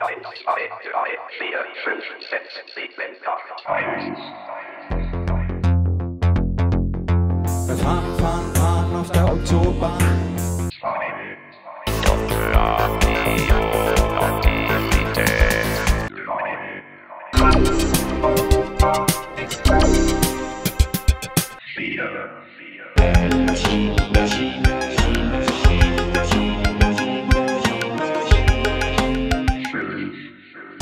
Eins, zwei, drei, vier, fünf, sechs, sieben, acht. Wir fahren, fahren, fahren auf der Autobahn.